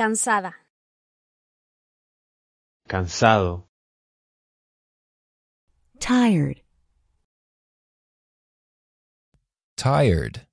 cansada, cansado, tired, tired,